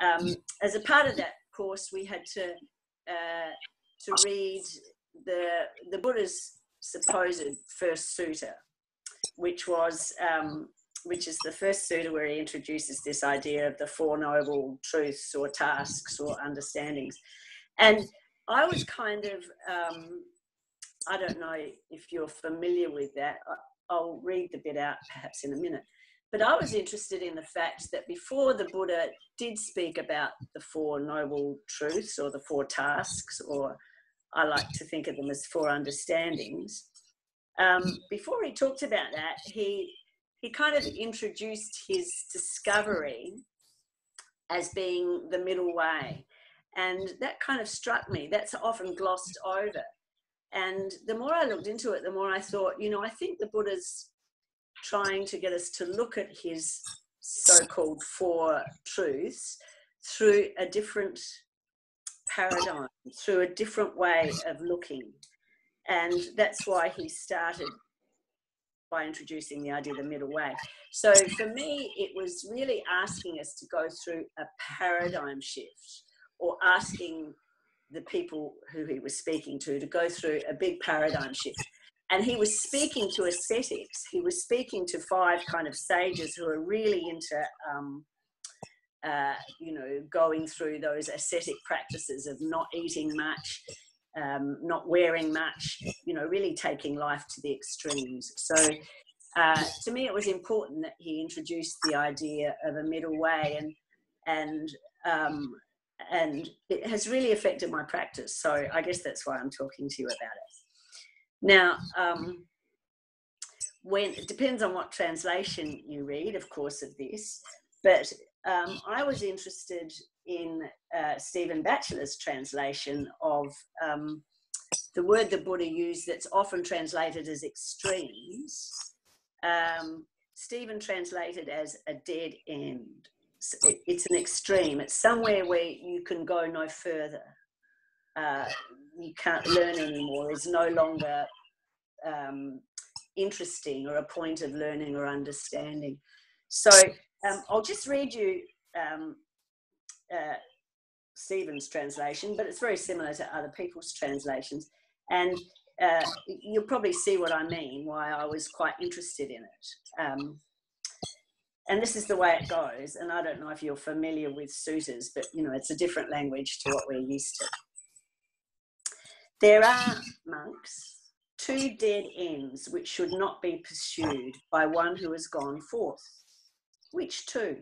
um, as a part of that course, we had to uh, to read the the Buddha's supposed first sutta, which was um, which is the first sutta where he introduces this idea of the four noble truths or tasks or understandings, and I was kind of um, I don't know if you're familiar with that. I'll read the bit out perhaps in a minute. But I was interested in the fact that before the Buddha did speak about the Four Noble Truths or the Four Tasks, or I like to think of them as Four Understandings, um, before he talked about that, he, he kind of introduced his discovery as being the middle way. And that kind of struck me. That's often glossed over. And the more I looked into it, the more I thought, you know, I think the Buddha's trying to get us to look at his so-called four truths through a different paradigm, through a different way of looking. And that's why he started by introducing the idea of the middle way. So for me, it was really asking us to go through a paradigm shift or asking the people who he was speaking to to go through a big paradigm shift and he was speaking to ascetics. He was speaking to five kind of sages who are really into, um, uh, you know, going through those ascetic practices of not eating much, um, not wearing much, you know, really taking life to the extremes. So uh, to me, it was important that he introduced the idea of a middle way, and and um, and it has really affected my practice. So I guess that's why I'm talking to you about it. Now, um, when it depends on what translation you read, of course, of this, but um, I was interested in uh, Stephen Batchelor's translation of um, the word the Buddha used that's often translated as extremes. Um, Stephen translated as a dead end. It's an extreme. It's somewhere where you can go no further. Uh, you can't learn anymore is no longer um, interesting or a point of learning or understanding. So um, I'll just read you um, uh, Stephen's translation, but it's very similar to other people's translations. And uh, you'll probably see what I mean, why I was quite interested in it. Um, and this is the way it goes. And I don't know if you're familiar with suttas, but you know, it's a different language to what we're used to. There are monks, two dead ends which should not be pursued by one who has gone forth. Which two?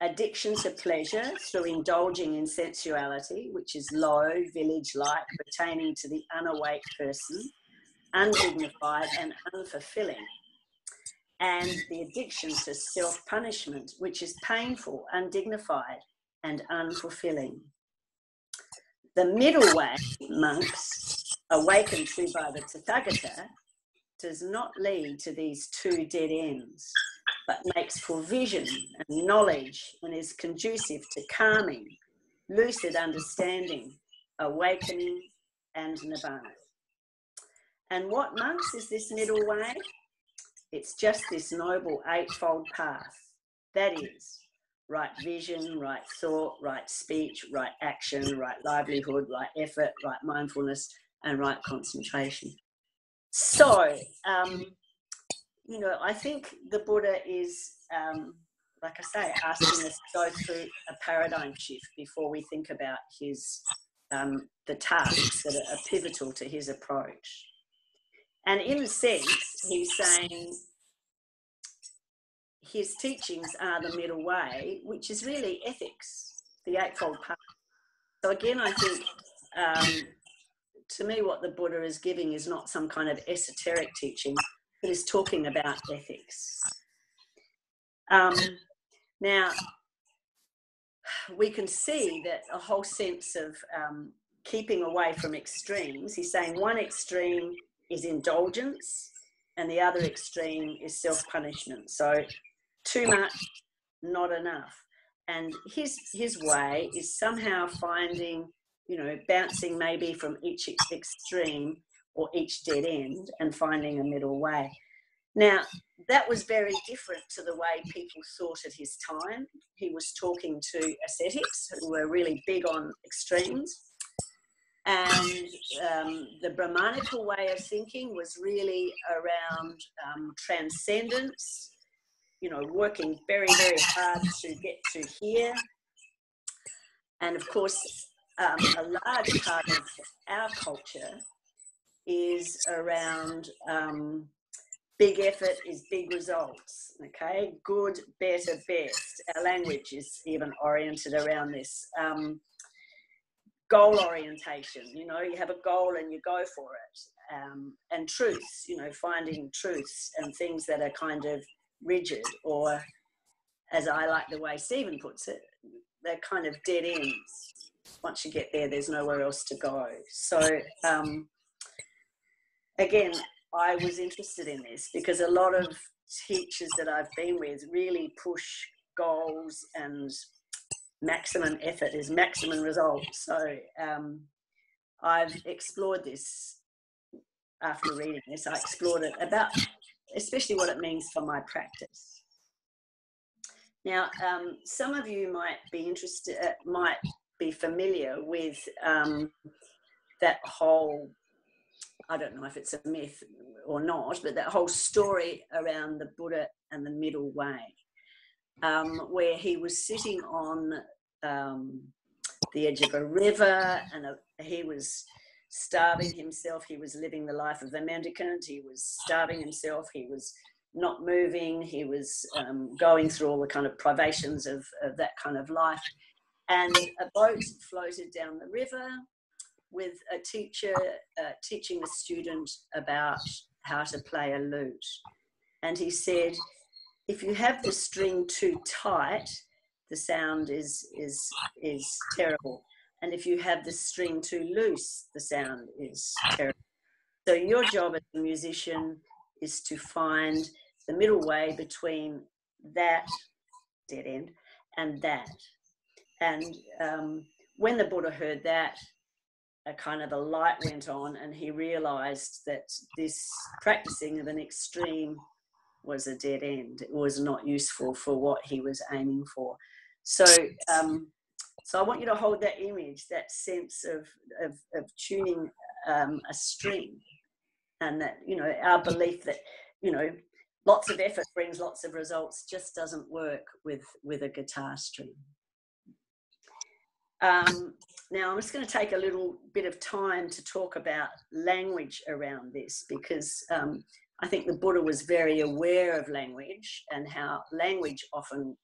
Addiction to pleasure through indulging in sensuality, which is low, village like, pertaining to the unawake person, undignified and unfulfilling. And the addiction to self punishment, which is painful, undignified, and unfulfilling. The middle way, monks, awakened to by the Tathagata, does not lead to these two dead ends, but makes for vision and knowledge and is conducive to calming, lucid understanding, awakening, and nirvana. And what, monks, is this middle way? It's just this noble eightfold path. That is, right vision, right thought, right speech, right action, right livelihood, right effort, right mindfulness, and right concentration. So, um, you know, I think the Buddha is, um, like I say, asking us to go through a paradigm shift before we think about his um, the tasks that are pivotal to his approach. And in a sense, he's saying his teachings are the middle way, which is really ethics, the Eightfold Path. So again, I think um, to me, what the Buddha is giving is not some kind of esoteric teaching, but is talking about ethics. Um, now, we can see that a whole sense of um, keeping away from extremes. He's saying one extreme is indulgence, and the other extreme is self punishment. So too much, not enough. And his his way is somehow finding, you know, bouncing maybe from each extreme or each dead end and finding a middle way. Now, that was very different to the way people thought at his time. He was talking to ascetics who were really big on extremes. And um, the Brahmanical way of thinking was really around um, transcendence, you know, working very, very hard to get to here. And of course, um, a large part of our culture is around um, big effort is big results. Okay, good, better, best. Our language is even oriented around this. Um, goal orientation, you know, you have a goal and you go for it. Um, and truths, you know, finding truths and things that are kind of rigid or, as I like the way Stephen puts it, they're kind of dead ends. Once you get there, there's nowhere else to go. So, um, again, I was interested in this because a lot of teachers that I've been with really push goals and maximum effort is maximum results. So um, I've explored this after reading this. I explored it about, especially what it means for my practice. Now, um, some of you might be interested, uh, might be familiar with um, that whole I don't know if it's a myth or not, but that whole story around the Buddha and the middle way, um, where he was sitting on um, the edge of a river and a, he was starving himself. He was living the life of the mendicant. He was starving himself. He was not moving. He was um, going through all the kind of privations of, of that kind of life. And a boat floated down the river with a teacher uh, teaching a student about how to play a lute. And he said, if you have the string too tight, the sound is, is, is terrible. And if you have the string too loose, the sound is terrible. So your job as a musician is to find the middle way between that dead end and that. And um, when the Buddha heard that, a kind of a light went on and he realized that this practicing of an extreme was a dead end. It was not useful for what he was aiming for. So, um, so I want you to hold that image, that sense of, of, of tuning um, a string and that, you know, our belief that, you know, lots of effort brings lots of results just doesn't work with, with a guitar string. Um, now, I'm just going to take a little bit of time to talk about language around this because um, I think the Buddha was very aware of language and how language often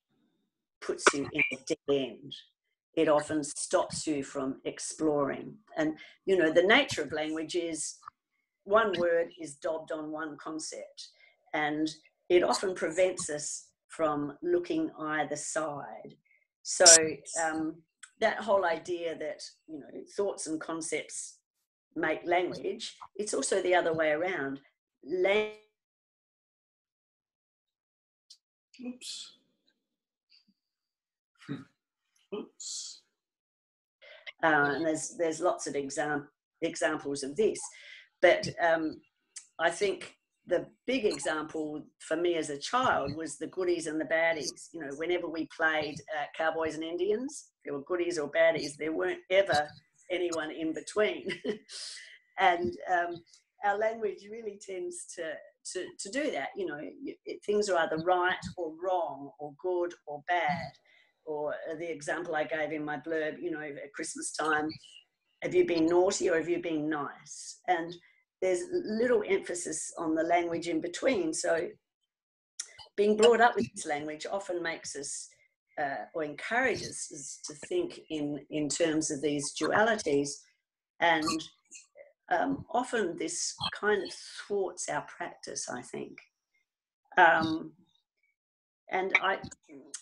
puts you in a dead end. It often stops you from exploring. And, you know, the nature of language is one word is dobbed on one concept, and it often prevents us from looking either side. So, um, that whole idea that you know thoughts and concepts make language it's also the other way around oops oops uh, and there's there's lots of exam- examples of this but um, i think the big example for me as a child was the goodies and the baddies. You know, whenever we played uh, Cowboys and Indians, there were goodies or baddies. There weren't ever anyone in between. and um, our language really tends to, to, to do that. You know, it, things are either right or wrong or good or bad. Or the example I gave in my blurb, you know, at Christmas time, have you been naughty or have you been nice? And there's little emphasis on the language in between. So being brought up with this language often makes us uh, or encourages us to think in, in terms of these dualities. And um, often this kind of thwarts our practice, I think. Um, and I,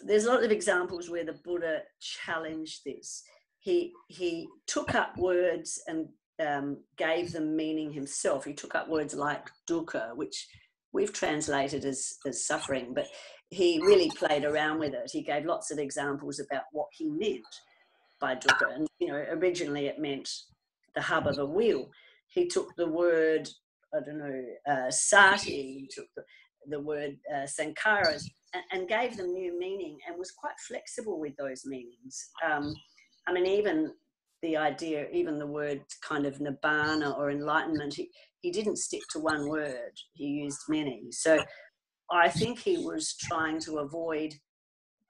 there's a lot of examples where the Buddha challenged this. He, he took up words and um, gave them meaning himself. He took up words like dukkha, which we've translated as, as suffering, but he really played around with it. He gave lots of examples about what he meant by dukkha. And, you know, originally it meant the hub of a wheel. He took the word, I don't know, uh, sati, he took the, the word uh, sankharas and, gave them new meaning and was quite flexible with those meanings. Um, I mean, even the idea, even the word kind of nibbana or enlightenment, he, he didn't stick to one word, he used many. So I think he was trying to avoid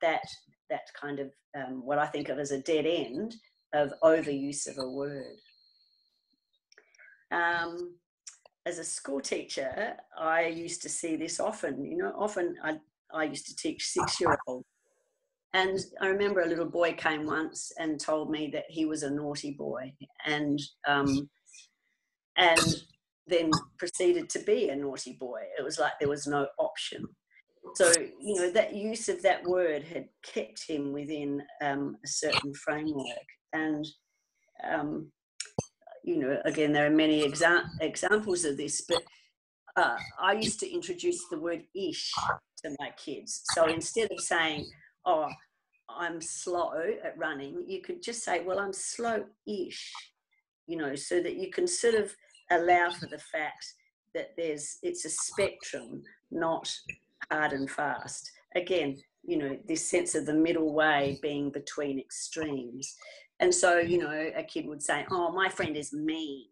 that that kind of um, what I think of as a dead end of overuse of a word. Um, as a school teacher, I used to see this often. You know, often I, I used to teach six year olds. And I remember a little boy came once and told me that he was a naughty boy and, um, and then proceeded to be a naughty boy. It was like there was no option. So, you know, that use of that word had kept him within um, a certain framework. And um, you know, again, there are many exa- examples of this, but uh, I used to introduce the word ish to my kids. So instead of saying, oh, I'm slow at running, you could just say, well, I'm slow ish, you know, so that you can sort of allow for the fact that there's, it's a spectrum, not hard and fast. Again, you know, this sense of the middle way being between extremes. And so, you know, a kid would say, Oh, my friend is mean.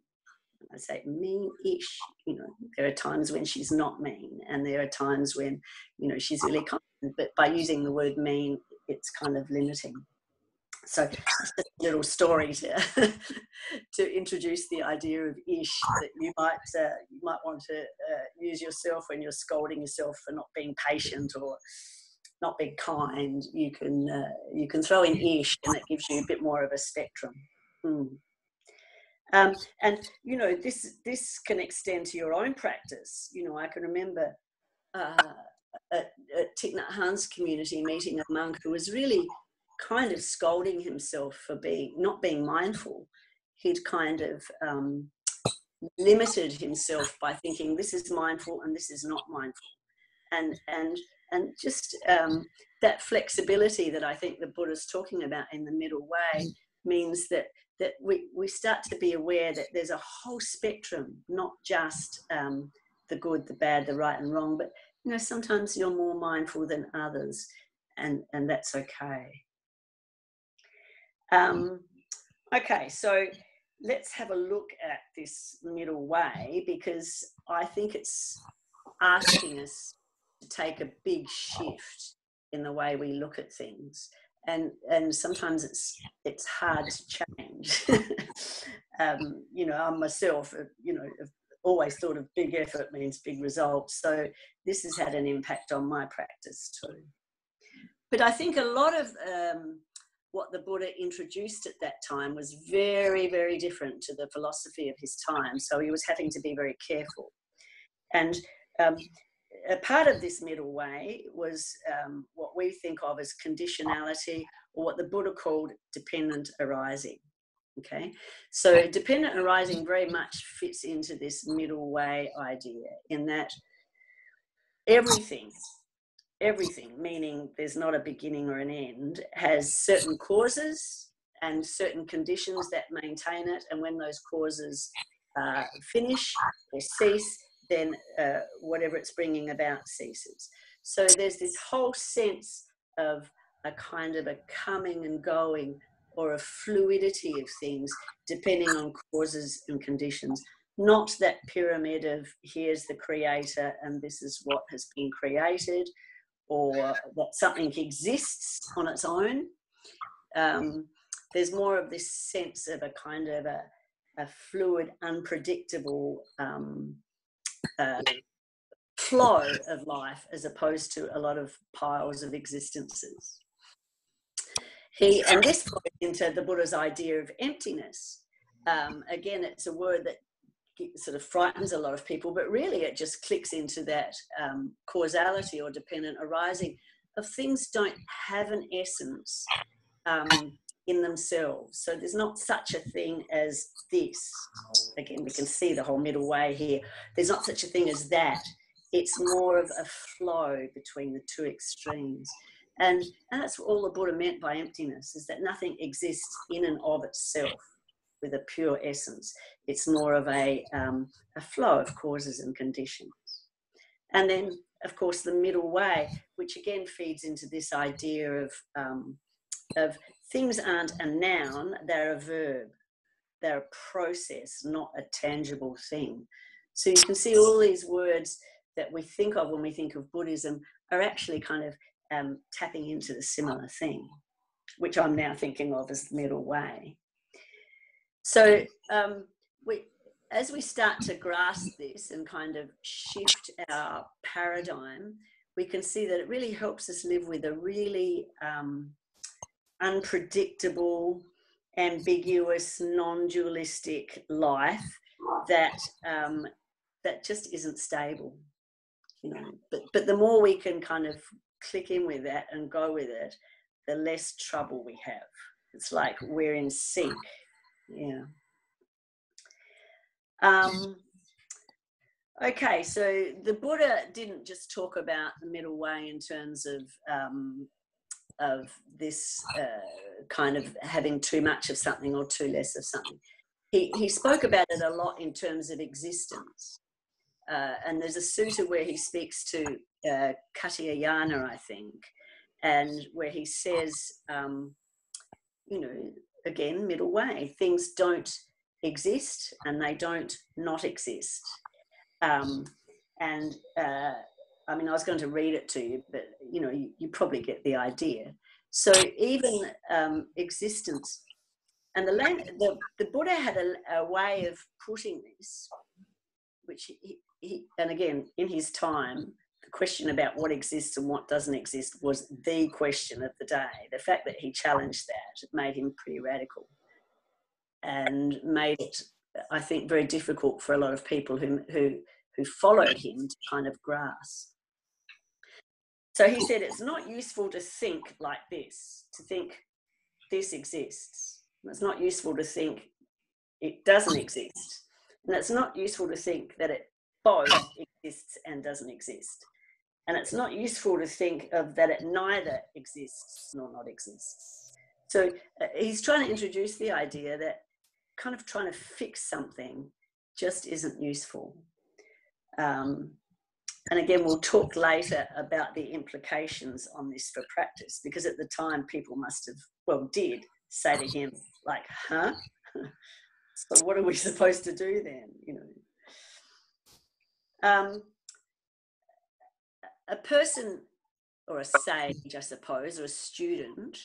I say mean-ish. You know, there are times when she's not mean, and there are times when, you know, she's really kind. But by using the word mean, it's kind of limiting. So, a little story to to introduce the idea of ish that you might uh, you might want to uh, use yourself when you're scolding yourself for not being patient or not being kind, you can uh, you can throw in ish, and it gives you a bit more of a spectrum. Hmm. Um, and you know this this can extend to your own practice. You know, I can remember uh, at, at Thich Nhat Hanh's community meeting a monk who was really kind of scolding himself for being not being mindful. He'd kind of um, limited himself by thinking this is mindful and this is not mindful, and and and just um, that flexibility that I think the Buddha's talking about in the middle way means that that we, we start to be aware that there's a whole spectrum, not just um, the good, the bad, the right and wrong, but you know sometimes you're more mindful than others, and and that's okay. Um, okay, so let's have a look at this middle way because I think it's asking us to take a big shift in the way we look at things and and sometimes it's it's hard to change. Um, you know i myself uh, you know have always thought of big effort means big results so this has had an impact on my practice too. But i think a lot of um, what the buddha introduced at that time was very very different to the philosophy of his time. So he was having to be very careful. And um, a part of this middle way was um, what we think of as conditionality, or what the Buddha called dependent arising. Okay, so dependent arising very much fits into this middle way idea in that everything, everything, meaning there's not a beginning or an end, has certain causes and certain conditions that maintain it, and when those causes uh, finish or cease, then uh, whatever it's bringing about ceases. So there's this whole sense of a kind of a coming and going or a fluidity of things depending on causes and conditions. Not that pyramid of here's the creator and this is what has been created, or that something exists on its own. Um, there's more of this sense of a kind of a, a fluid, unpredictable um, uh, flow of life as opposed to a lot of piles of existences. He, and this goes into the Buddha's idea of emptiness. Um, again, it's a word that sort of frightens a lot of people, but really it just clicks into that um, causality or dependent arising of things don't have an essence. Um, in themselves. So there's not such a thing as this. Again, we can see the whole middle way here. There's not such a thing as that. It's more of a flow between the two extremes. And, and that's all the Buddha meant by emptiness, is that nothing exists in and of itself with a pure essence. It's more of a, um, a flow of causes and conditions. And then of course, the middle way, which again feeds into this idea of, um, of things aren't a noun, they're a verb. They're a process, not a tangible thing. So you can see all these words that we think of when we think of Buddhism are actually kind of um, tapping into the similar thing, which I'm now thinking of as the middle way. So um, we, as we start to grasp this and kind of shift our paradigm, we can see that it really helps us live with a really um, unpredictable, ambiguous, non-dualistic life that um, that just isn't stable. You know, but but the more we can kind of click in with that and go with it, the less trouble we have. It's like we're in sync. Yeah. Um, okay, so the Buddha didn't just talk about the middle way in terms of um, of this uh, kind of having too much of something or too less of something. He, he spoke about it a lot in terms of existence. Uh, and there's a sutta where he speaks to uh, Katyayana, I think, and where he says, um, you know, again, middle way, things don't exist and they don't not exist. Um, and uh, I mean, I was going to read it to you, but you know, you, you probably get the idea. So even um, existence, and the, the, the Buddha had a, a way of putting this, which he, he, and again, in his time, the question about what exists and what doesn't exist was the question of the day. The fact that he challenged that made him pretty radical and made it, I think, very difficult for a lot of people who, who, who followed him to kind of grasp. So he said it's not useful to think like this, to think this exists. It's not useful to think it doesn't exist. And it's not useful to think that it both exists and doesn't exist. And it's not useful to think of that it neither exists nor not exists. So uh, he's trying to introduce the idea that kind of trying to fix something just isn't useful. Um, and again, we'll talk later about the implications on this for practice, because at the time people must have, well, did say to him, like, huh? so what are we supposed to do then? You know. Um, a person or a sage, I suppose, or a student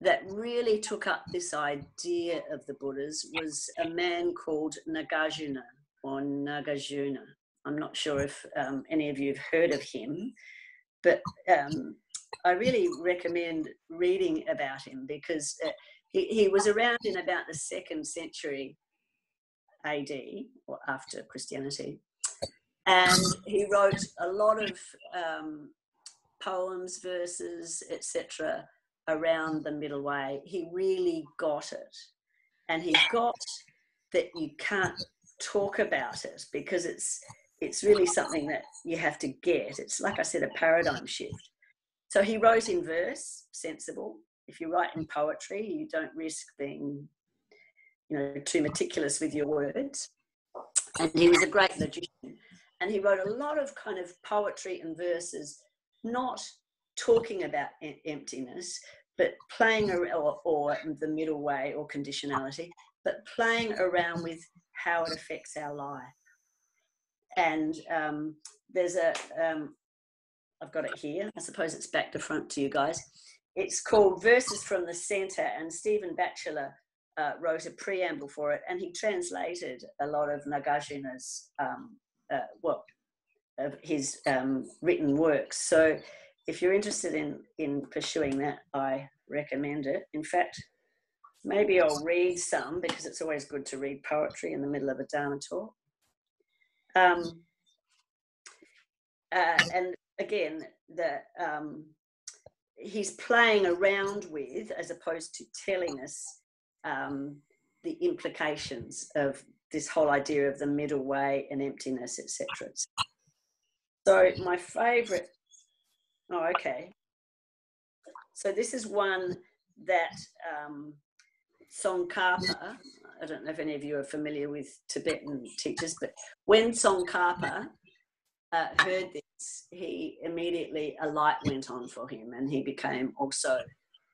that really took up this idea of the Buddhas was a man called Nagarjuna or Nagarjuna. I'm not sure if um, any of you have heard of him, but um, I really recommend reading about him because uh, he, he was around in about the second century AD or after Christianity. And he wrote a lot of um, poems, verses, etc., around the middle way. He really got it. And he got that you can't talk about it because it's it's really something that you have to get. It's like I said, a paradigm shift. So he wrote in verse, sensible. If you write in poetry, you don't risk being, you know, too meticulous with your words. And he was a great logician. And he wrote a lot of kind of poetry and verses, not talking about emptiness, but playing or, or the middle way or conditionality, but playing around with how it affects our life and um, there's a um, I've got it here. I suppose it's back to front to you guys. It's called Verses from the Center, and Stephen Batchelor uh, wrote a preamble for it, and he translated a lot of Nagarjuna's um, uh, well of his um, written works. So, if you're interested in in pursuing that, I recommend it. In fact, maybe I'll read some because it's always good to read poetry in the middle of a Dharma talk. Um, uh, and again, the um, he's playing around with as opposed to telling us um, the implications of this whole idea of the middle way and emptiness, etc. So my favourite. Oh, okay. So this is one that um, Tsongkhapa, I don't know if any of you are familiar with Tibetan teachers, but when Tsongkhapa uh, heard this, he immediately a light went on for him, and he became also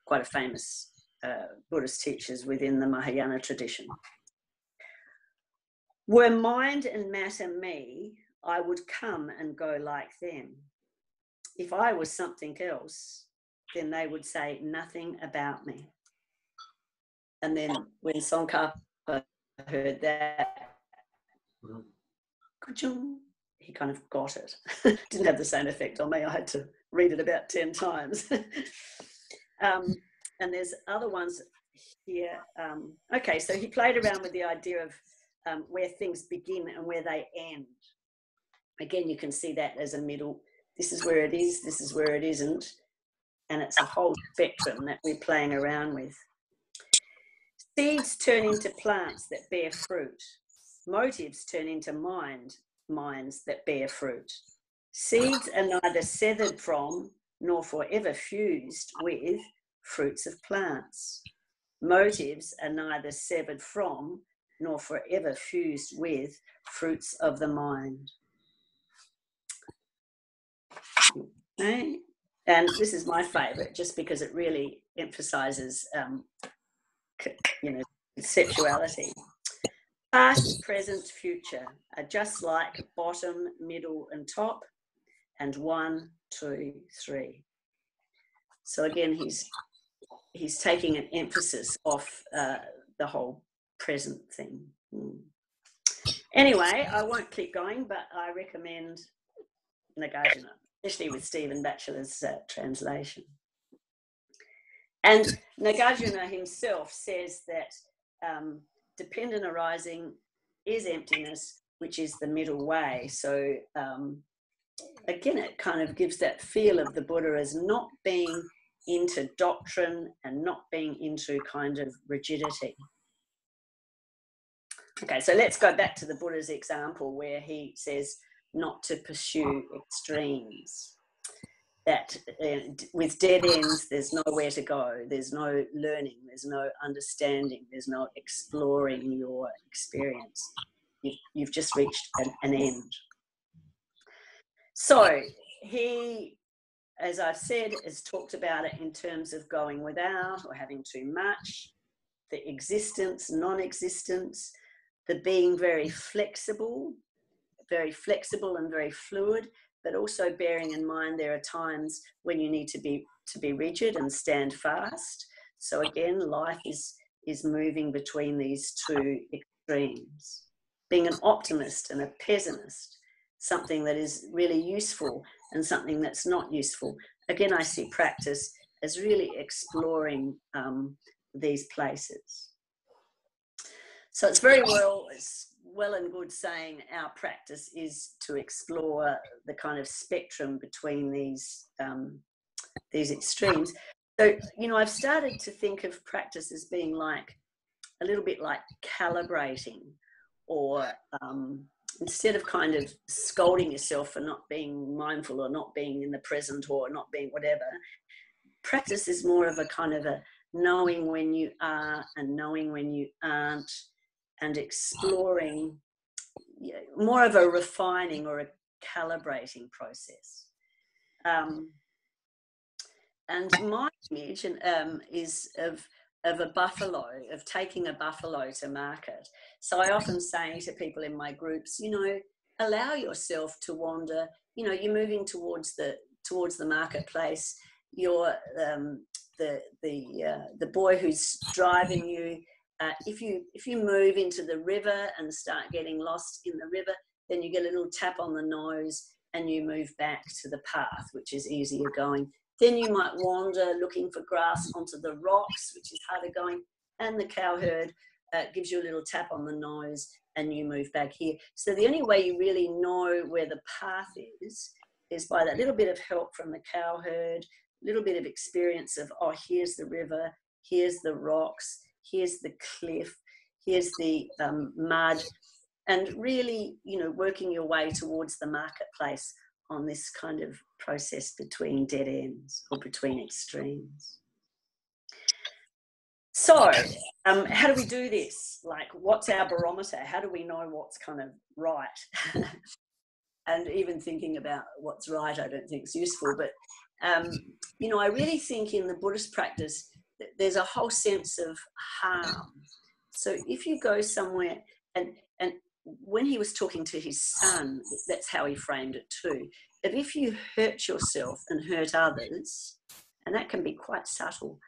quite a famous uh, Buddhist teachers within the Mahayana tradition. Were mind and matter me, I would come and go like them. If I was something else, then they would say nothing about me. And then when Tsongkhapa heard that, he kind of got it. Didn't have the same effect on me. I had to read it about 10 times. um, and there's other ones here. Um, okay, so he played around with the idea of um, where things begin and where they end. Again, you can see that as a middle. This is where it is, this is where it isn't. And it's a whole spectrum that we're playing around with. Seeds turn into plants that bear fruit. Motives turn into mind, minds that bear fruit. Seeds are neither severed from nor forever fused with fruits of plants. Motives are neither severed from nor forever fused with fruits of the mind. Okay. And this is my favorite just because it really emphasizes, um, you know, sexuality. Past, present, future are just like bottom, middle, and top, and one, two, three. So again, he's he's taking an emphasis off uh, the whole present thing. Mm. Anyway, I won't keep going, but I recommend Nagarjuna, especially with Stephen Batchelor's uh, translation. And Nagarjuna himself says that um, dependent arising is emptiness, which is the middle way. So um, again, it kind of gives that feel of the Buddha as not being into doctrine and not being into kind of rigidity. Okay, so let's go back to the Buddha's example where he says not to pursue extremes. That uh, with dead ends, there's nowhere to go, there's no learning, there's no understanding, there's no exploring your experience. You've, you've just reached an, an end. So he as I've said, has talked about it in terms of going without or having too much, the existence, non existence, the being very flexible, very flexible and very fluid, but also bearing in mind there are times when you need to be to be rigid and stand fast. So again, life is is moving between these two extremes. Being an optimist and a pessimist, something that is really useful and something that's not useful. Again, I see practice as really exploring um, these places. So it's very well, it's well and good saying our practice is to explore the kind of spectrum between these um, these extremes. So you know, I've started to think of practice as being like a little bit like calibrating or um, instead of kind of scolding yourself for not being mindful or not being in the present or not being whatever, practice is more of a kind of a knowing when you are and knowing when you aren't and exploring you know, more of a refining or a calibrating process. Um, and my image um, is of of a buffalo, of taking a buffalo to market. So I often say to people in my groups, you know, allow yourself to wander. You know, you're moving towards the towards the marketplace. You're um, the the uh, the boy who's driving you. Uh, if you if you move into the river and start getting lost in the river, then you get a little tap on the nose and you move back to the path, which is easier going. Then you might wander looking for grass onto the rocks, which is harder going, and the cow herd uh, gives you a little tap on the nose and you move back here. So the only way you really know where the path is is by that little bit of help from the cow herd, a little bit of experience of, oh, here's the river, here's the rocks, here's the cliff, here's the um, mud, and really, you know, working your way towards the marketplace on this kind of process between dead ends or between extremes. So, um, how do we do this? Like, what's our barometer? How do we know what's kind of right? and even thinking about what's right, I don't think is useful. But um, you know, I really think in the Buddhist practice, there's a whole sense of harm. So if you go somewhere and and when he was talking to his son, that's how he framed it too. That if you hurt yourself and hurt others, and that can be quite subtle,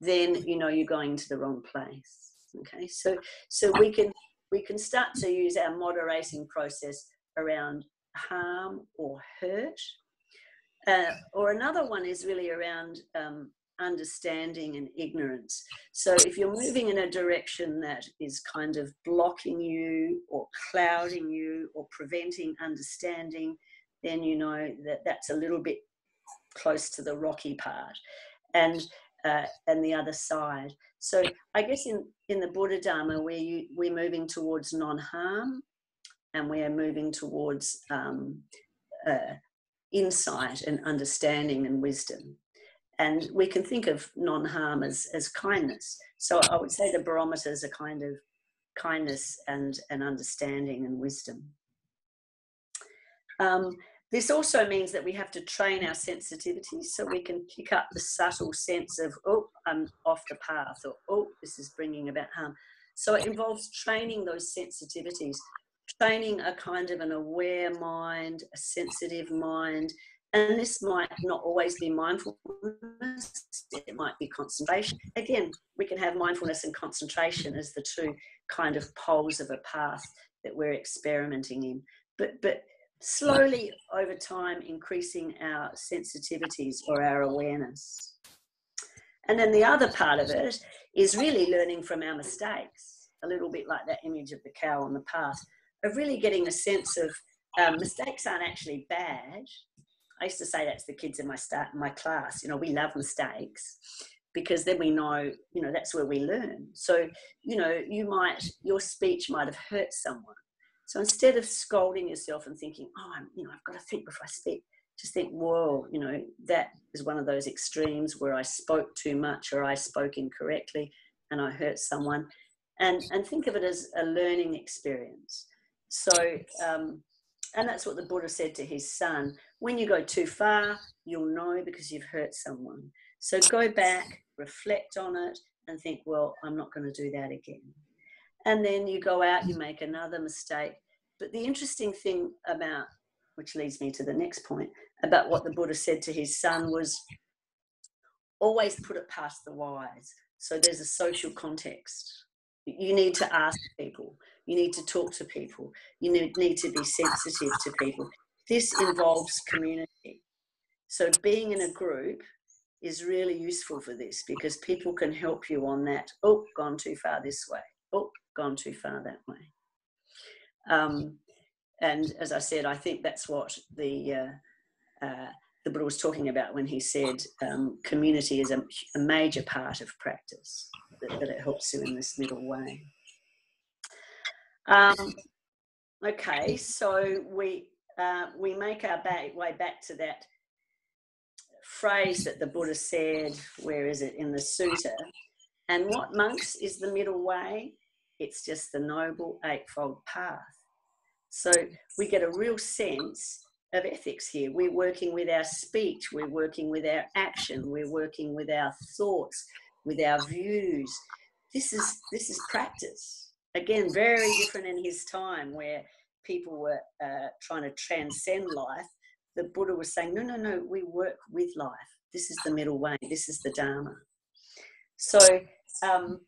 then you know you're going to the wrong place. Okay, so so we can we can start to use our moderating process around harm or hurt. Uh, or another one is really around um, understanding and ignorance. So if you're moving in a direction that is kind of blocking you or clouding you or preventing understanding, then you know that that's a little bit close to the rocky part. And uh, and the other side. So I guess in, in the Buddha Dharma, where you, we're moving towards non-harm and we're moving towards um, uh, insight and understanding and wisdom. And we can think of non-harm as, as kindness. So I would say the barometers are kind of kindness and, and understanding and wisdom. Um, this also means that we have to train our sensitivity so we can pick up the subtle sense of, oh, I'm off the path, or oh, this is bringing about harm. So it involves training those sensitivities, training a kind of an aware mind, a sensitive mind. And this might not always be mindfulness, it might be concentration. Again, we can have mindfulness and concentration as the two kind of poles of a path that we're experimenting in. But, but slowly over time increasing our sensitivities or our awareness. And then the other part of it is really learning from our mistakes, a little bit like that image of the cow on the path, of really getting a sense of um, mistakes aren't actually bad. I used to say that to the kids in my start my class. You know, we love mistakes because then we know, you know, that's where we learn. So, you know, you might your speech might have hurt someone, so instead of scolding yourself and thinking, oh, I'm, you know, I've got to think before I speak, just think, whoa, you know, that is one of those extremes where I spoke too much or I spoke incorrectly and I hurt someone. And, and think of it as a learning experience. So, um, and that's what the Buddha said to his son when you go too far, you'll know because you've hurt someone. So go back, reflect on it, and think, well, I'm not going to do that again and then you go out, you make another mistake. But the interesting thing about, which leads me to the next point, about what the Buddha said to his son was always put it past the wise. So there's a social context. You need to ask people, you need to talk to people, you need, to be sensitive to people. This involves community. So being in a group is really useful for this because people can help you on that. Oh, gone too far this way. Oh, gone too far that way. Um, and as I said, I think that's what the uh, uh, the Buddha was talking about when he said um, community is a, a, major part of practice, that, that, it helps you in this middle way. Um, okay, so we uh, we make our back, way back to that phrase that the Buddha said, where is it in the sutta? And what monks is the middle way? It's just the noble eightfold path. So we get a real sense of ethics here. We're working with our speech, we're working with our action, we're working with our thoughts, with our views. This is this is practice. Again, very different in his time where people were uh, trying to transcend life. The Buddha was saying, no, no, no, we work with life. This is the middle way. This is the Dharma. So um,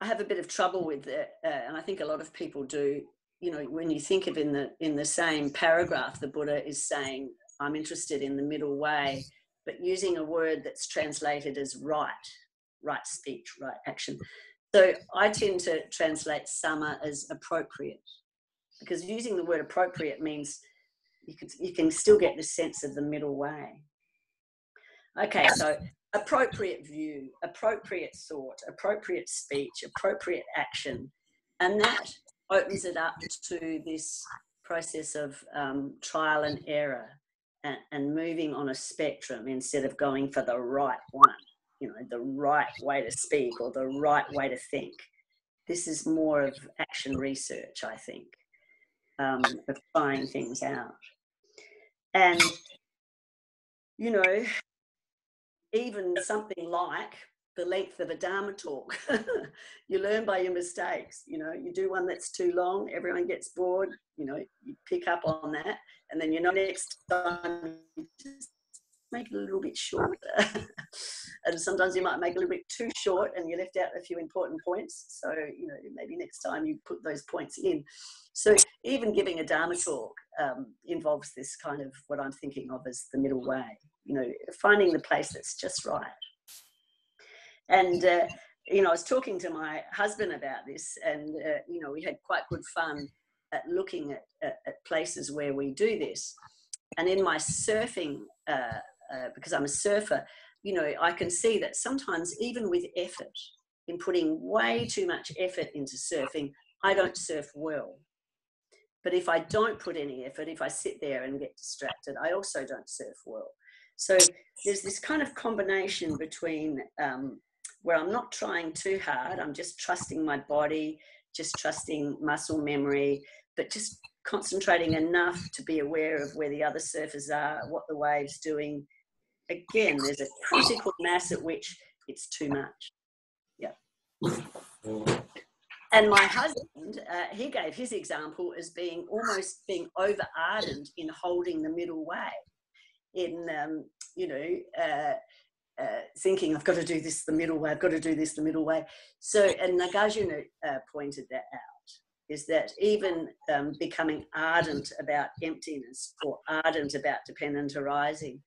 I have a bit of trouble with it, uh, and I think a lot of people do. You know, when you think of in the in the same paragraph, the Buddha is saying, "I'm interested in the middle way," but using a word that's translated as right, right speech, right action. So I tend to translate samma as appropriate, because using the word appropriate means you can you can still get the sense of the middle way. Okay, so appropriate view, appropriate thought, appropriate speech, appropriate action. And that opens it up to this process of um, trial and error and, and moving on a spectrum instead of going for the right one, you know, the right way to speak or the right way to think. This is more of action research, I think. um, of trying things out. And, you know, even something like the length of a Dharma talk. you learn by your mistakes. You know, you do one that's too long, everyone gets bored. You know, you pick up on that, and then you know next time you just make it a little bit shorter. and sometimes you might make it a little bit too short, and you left out a few important points. So you know, maybe next time you put those points in. So even giving a Dharma talk um, involves this kind of what I'm thinking of as the middle way. You know, finding the place that's just right and, uh, you know, I was talking to my husband about this, and, uh, you know, we had quite good fun at looking at, at, at places where we do this. And in my surfing, uh, uh, because I'm a surfer, you know, I can see that sometimes, even with effort, in putting way too much effort into surfing, I don't surf well. But if I don't put any effort, if I sit there and get distracted, I also don't surf well. So there's this kind of combination between um, where I'm not trying too hard. I'm just trusting my body, just trusting muscle memory, but just concentrating enough to be aware of where the other surfers are, what the wave's doing. Again, there's a critical mass at which it's too much. Yeah. And my husband, uh, he gave his example as being almost being over ardent in holding the middle way. In um, you know, uh, uh, thinking I've got to do this the middle way, I've got to do this the middle way. So, and Nagarjuna uh, pointed that out, is that even um, becoming ardent about emptiness or ardent about dependent arising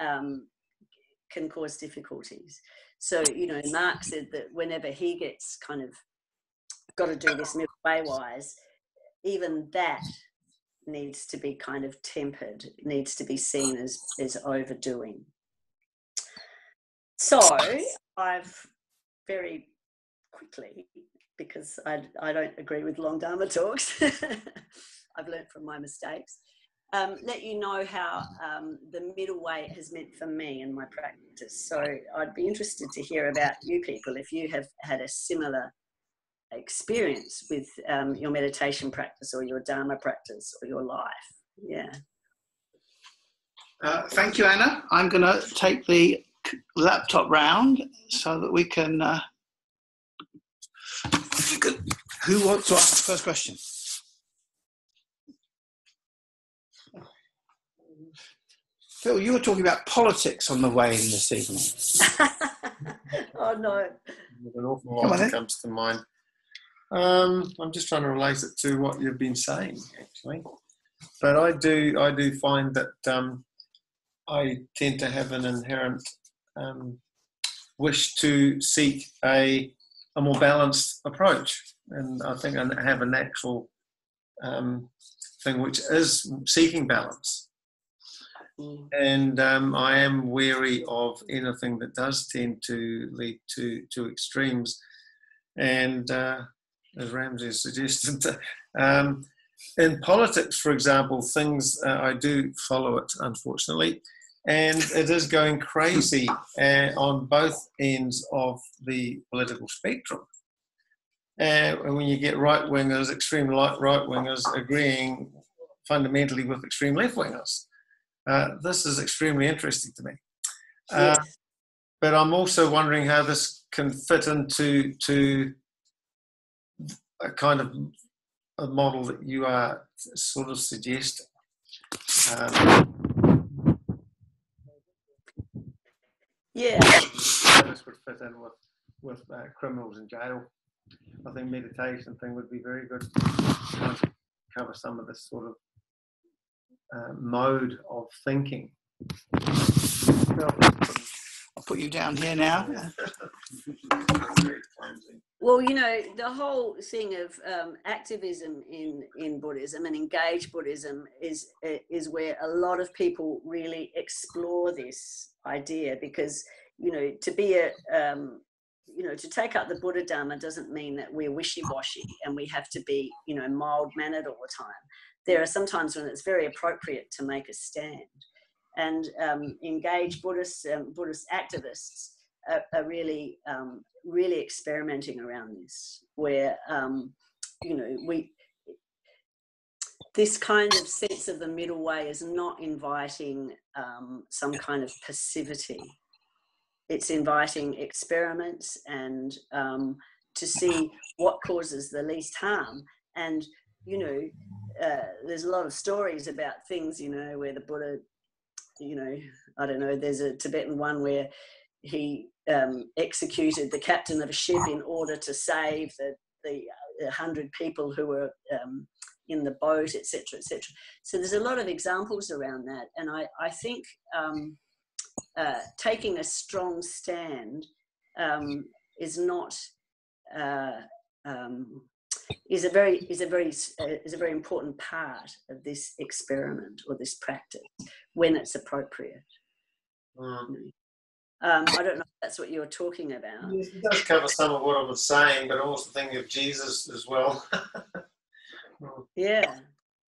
um, can cause difficulties. So, you know, Mark said that whenever he gets kind of got to do this way wise, even that needs to be kind of tempered, needs to be seen as, as overdoing. So I've very quickly, because I, I don't agree with long Dharma talks, I've learned from my mistakes, um, let you know how um, the middle way has meant for me in my practice. So I'd be interested to hear about you people if you have had a similar experience with um, your meditation practice or your Dharma practice or your life. Yeah. Uh, thank you, Anna. I'm going to take the laptop round so that we can. Uh, who wants to ask the first question? Phil, you were talking about politics on the way in this evening. oh no! An awful lot that comes to mind. Um, I'm just trying to relate it to what you've been saying, actually. But I do, I do find that um, I tend to have an inherent um, wish to seek a, a more balanced approach. And I think I have a natural um, thing which is seeking balance. And um, I am wary of anything that does tend to lead to, to extremes. And uh, as Ramsey suggested, um, in politics, for example, things uh, I do follow it, unfortunately, and it is going crazy uh, on both ends of the political spectrum. Uh, and when you get right wingers, extreme right wingers agreeing fundamentally with extreme left wingers, uh, this is extremely interesting to me. Uh, yes. But I'm also wondering how this can fit into to a kind of a model that you are sort of suggesting. Um, Yeah. This would fit in with, with uh, criminals in jail. I think meditation thing would be very good to cover some of this sort of uh, mode of thinking. I'll put you down here now. Well, you know, the whole thing of um, activism in, in Buddhism and engaged Buddhism is is where a lot of people really explore this idea because you know to be a um, you know to take up the Buddha Dharma doesn't mean that we're wishy washy and we have to be you know mild mannered all the time. There are sometimes when it's very appropriate to make a stand, and um, engaged Buddhist um, Buddhist activists are, are really um, really experimenting around this, where um, you know we this kind of sense of the middle way is not inviting um, some kind of passivity. It's inviting experiments and um, to see what causes the least harm. And, you know, uh, there's a lot of stories about things, you know, where the Buddha, you know, I don't know, there's a Tibetan one where he um, executed the captain of a ship in order to save the, the uh, hundred people who were um, in the boat, etc., etc. So there's a lot of examples around that, and I I think um, uh, taking a strong stand um, is not uh, um, is a very is a very uh, is a very important part of this experiment or this practice when it's appropriate. Mm. Um, I don't know if that's what you're talking about. It does cover some of what I was saying, but also thinking of Jesus as well. yeah,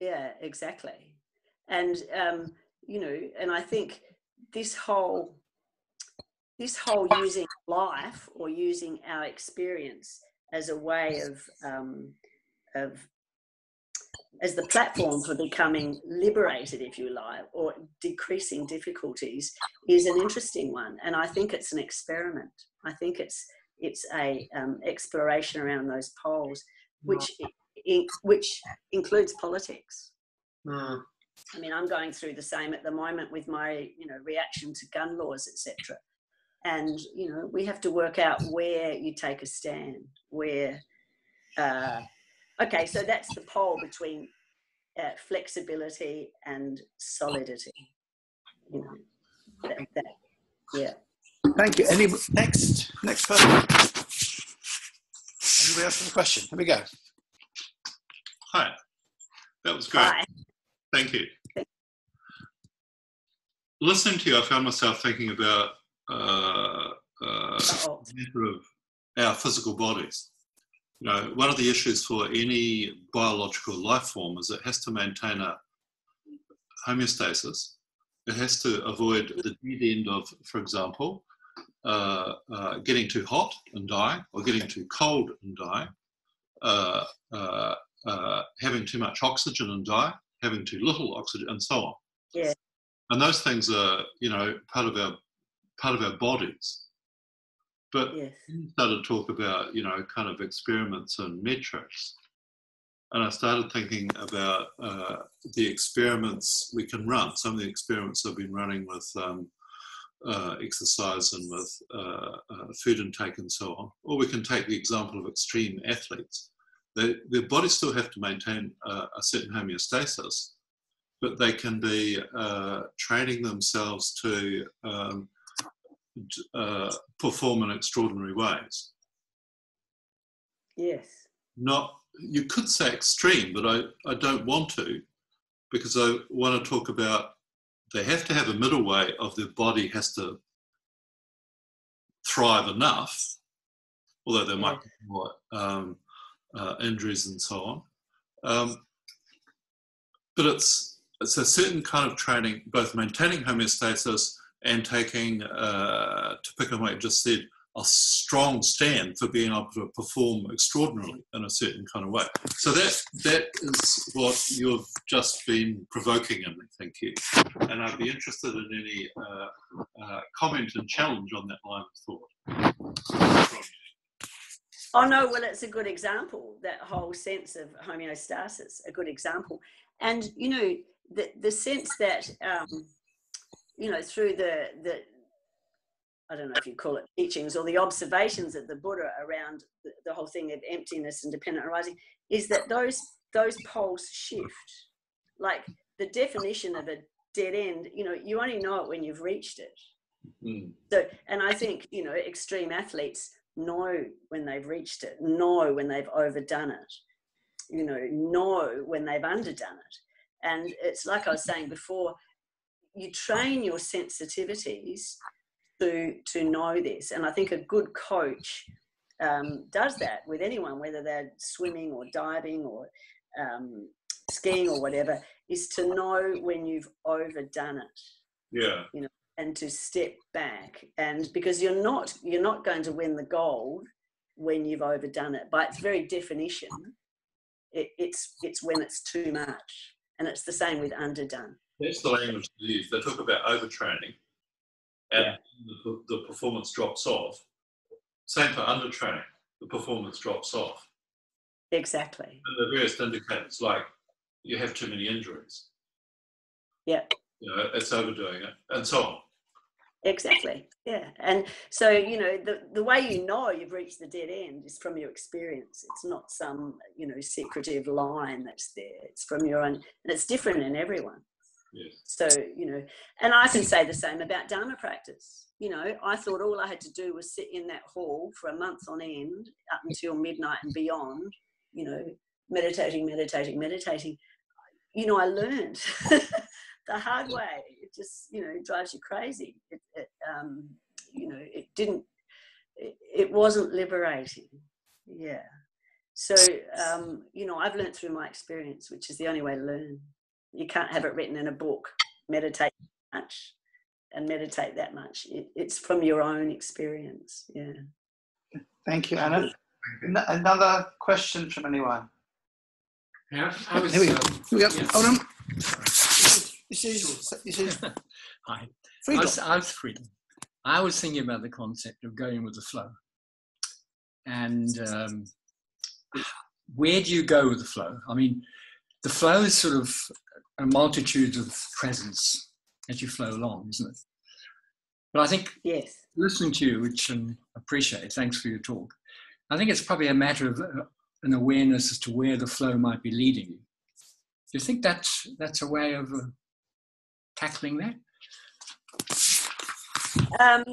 yeah, exactly. And um, you know, and I think this whole this whole using life or using our experience as a way of um, of as the platform for becoming liberated, if you like, or decreasing difficulties, is an interesting one. And I think it's an experiment. I think it's it's a um, exploration around those poles, which in, which includes politics. Mm. I mean, I'm going through the same at the moment with my you know reaction to gun laws, etc. And you know, we have to work out where you take a stand, where. Uh, Okay, so that's the pole between uh, flexibility and solidity. You know, that, that, yeah. Thank you. Any next next person? Anybody else have a question? Here we go. Hi, that was great. Hi. Thank you. Listening to you, I found myself thinking about uh, uh, matter of our physical bodies you know, one of the issues for any biological life form is it has to maintain a homeostasis. It has to avoid the dead end of, for example, uh, uh, getting too hot and die, or getting too cold and die, uh, uh, uh having too much oxygen and die, having too little oxygen, and so on. Yeah. And those things are, you know, part of our part of our bodies. But yes. started to talk about, you know, kind of experiments and metrics. And I started thinking about uh, the experiments we can run. Some of the experiments I've been running with um, uh, exercise and with uh, uh food intake and so on. Or we can take the example of extreme athletes. They, their bodies still have to maintain a certain homeostasis, but they can be uh, training themselves to um, uh, perform in extraordinary ways. Yes. Not, you could say extreme, but I, I don't want to because I want to talk about they have to have a middle way of their body has to thrive enough, although there might be more um, uh, injuries and so on. Um, but it's it's a certain kind of training, both maintaining homeostasis and taking, uh, to pick on what you just said, a strong stand for being able to perform extraordinarily in a certain kind of way. So that that is what you've just been provoking in me. Thank you. And I'd be interested in any uh, uh, comment and challenge on that line of thought. Oh no, well, it's a good example. That whole sense of homeostasis, a good example, and you know the the sense that. Um, you know, through the, the I don't know if you call it teachings or the observations of the Buddha around the, the whole thing of emptiness and dependent arising, is that those those poles shift. Like the definition of a dead end, you know, you only know it when you've reached it. Mm. So, and I think you know, extreme athletes know when they've reached it, know when they've overdone it, you know, know when they've underdone it. And it's like I was saying before, you train your sensitivities to to know this. And i think a good coach um, does that with anyone whether they're swimming or diving or um, skiing or whatever is to know when you've overdone it. Yeah. You know and to step back. And because you're not you're not going to win the gold when you've overdone it. By its very definition it, it's it's when it's too much. And it's the same with underdone. That's the language they use. They talk about overtraining and yeah. the, the performance drops off. Same for undertraining, the performance drops off. Exactly. And the various indicators, like you have too many injuries. Yeah. You know, it's overdoing it, and so on. Exactly. Yeah. And so, you know, the, the way you know you've reached the dead end is from your experience. It's not some, you know, secretive line that's there. It's from your own, and it's different in everyone. Yes. So, you know, and I can say the same about Dharma practice. You know, I thought all I had to do was sit in that hall for a month on end up until midnight and beyond, you know, meditating, meditating, meditating. You know, I learned the hard way. It just, you know, drives you crazy. It, it um, you know, it didn't, it, it wasn't liberating. Yeah. So, um, you know, I've learned through my experience, which is the only way to learn. You can't have it written in a book. Meditate much and meditate that much. It, it's from your own experience. Yeah. Thank you, Anna. Another question from anyone? Yeah, I was, Here we go. Here we go. yes. Hold on. This is, this is Hi. I freedom. was, I was freedom. I was thinking about the concept of going with the flow. And um, where do you go with the flow? I mean, the flow is sort of a multitude of presence as you flow along, isn't it? But I think Yes. listening to you, which I appreciate, thanks for your talk, I think it's probably a matter of uh, an awareness as to where the flow might be leading you. Do you think that's, that's a way of uh, tackling that? Um,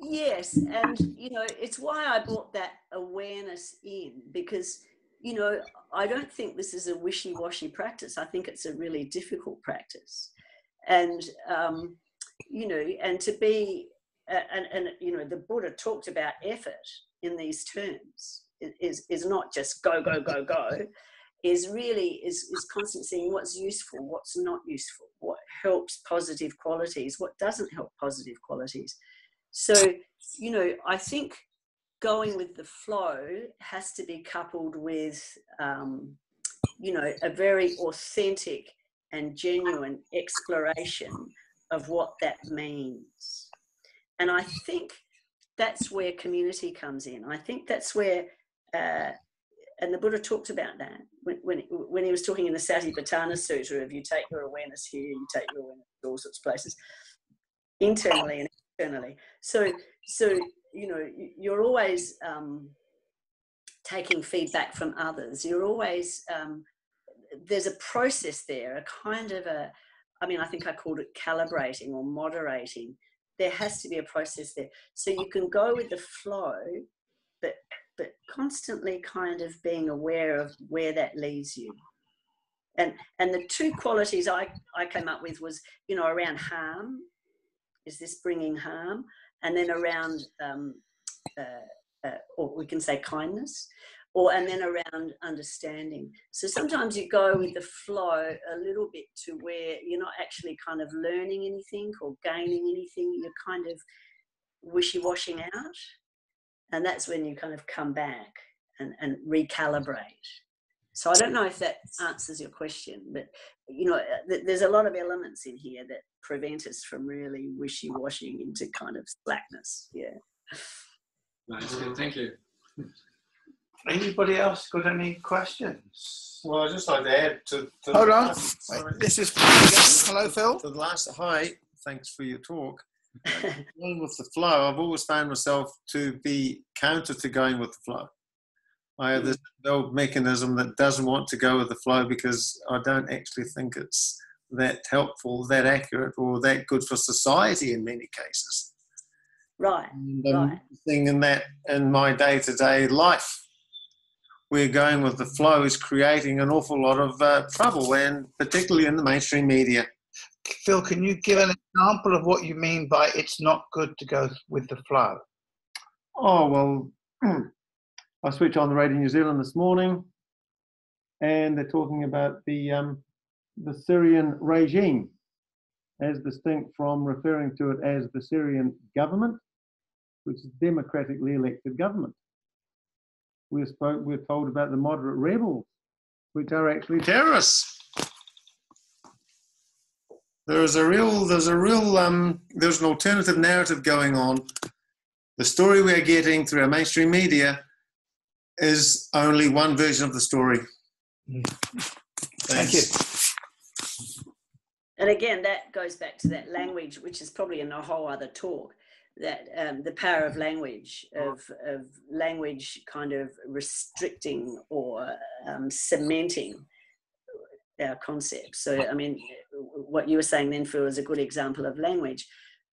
yes, and you know, it's why I brought that awareness in because you know, I don't think this is a wishy-washy practice. I think it's a really difficult practice, and um, you know, and to be and and you know, the Buddha talked about effort in these terms is is not just go go go go is really is, is constantly seeing what's useful what's not useful what helps positive qualities what doesn't help positive qualities so you know i think going with the flow has to be coupled with um, you know a very authentic and genuine exploration of what that means and i think that's where community comes in i think that's where uh, and the Buddha talked about that when, when, when he was talking in the Satipatthana Sutta of you take your awareness here, you take your awareness to all sorts of places, internally and externally. So, so you know, you're always um, taking feedback from others. You're always um, there's a process there, a kind of a. I mean, I think I called it calibrating or moderating. There has to be a process there, so you can go with the flow, but but constantly kind of being aware of where that leads you. And and the two qualities I, I came up with was, you know, around harm, is this bringing harm? And then around, um, uh, uh, or we can say kindness, or and then around understanding. So sometimes you go with the flow a little bit to where you're not actually kind of learning anything or gaining anything. You're kind of wishy-washing out and that's when you kind of come back and, and recalibrate so i don't know if that answers your question but you know uh, there's a lot of elements in here that prevent us from really wishy-washing into kind of slackness yeah That's good. Thank you. Anybody else got any questions? Well, I'd just like to add to. to Hold the on. last- Wait, this is hello, Phil. To the last, hi, thanks for your talk. Going with the flow, I've always found myself to be counter to going with the flow. I have this old mechanism that doesn't want to go with the flow because I don't actually think it's that helpful, that accurate, or that good for society in many cases. right And I'm Right. noticing in that in my day-to-day life, we're going with the flow is creating an awful lot of uh, trouble, and particularly in the mainstream media. Phil, can you give an example of what you mean by it's not good to go with the flow? Oh well, I switched on the radio New Zealand this morning, and they're talking about the um, the Syrian regime, as distinct from referring to it as the Syrian government, which is democratically elected government. We're spoke, we're told about the moderate rebels, which are actually terrorists. there's a real there's a real um, there's an alternative narrative going on. The story we are getting through our mainstream media is only one version of the story. Thank you. And again, that goes back to that language, which is probably in a whole other talk. That um, the power of language, of, of language kind of restricting or um, cementing our concepts. So, I mean, what you were saying then, Phil, is a good example of language.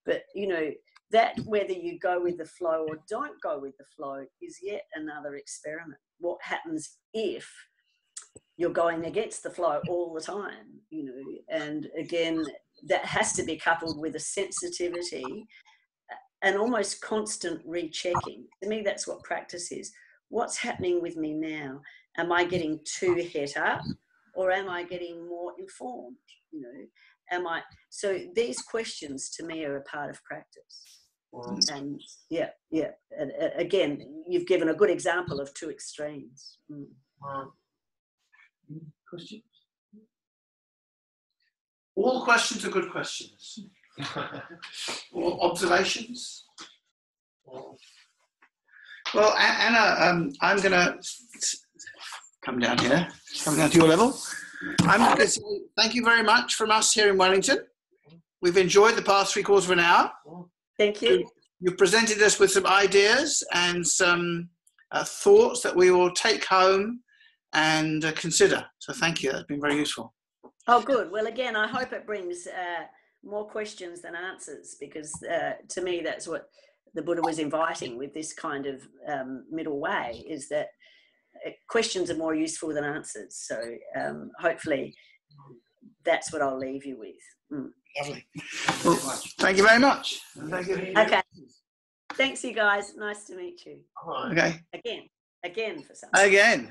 But, you know, that whether you go with the flow or don't go with the flow is yet another experiment. What happens if you're going against the flow all the time, you know? And again, that has to be coupled with a sensitivity and almost constant rechecking. To me, that's what practice is. What's happening with me now? Am I getting too het up? or am I getting more informed? You know, am I? So these questions to me are a part of practice. And yeah, yeah. And, again, you've given a good example of two extremes. Mm. Questions? All questions are good questions. All observations? Well, Anna, um, I'm going to come down here, come down to your level. I'm going to say thank you very much from us here in Wellington. We've enjoyed the past three quarters of an hour. Thank you. You've presented us with some ideas and some uh, thoughts that we will take home and uh, consider. So thank you. That's been very useful. Oh, good. Well, again, I hope it brings uh, more questions than answers because uh, to me, that's what the Buddha was inviting with this kind of um, middle way is that questions are more useful than answers. So um, hopefully that's what I'll leave you with. Mm. Lovely. Well, thank you very much. Thank you. Okay. Thanks, you guys. Nice to meet you. Okay. Again. Again for some. Again.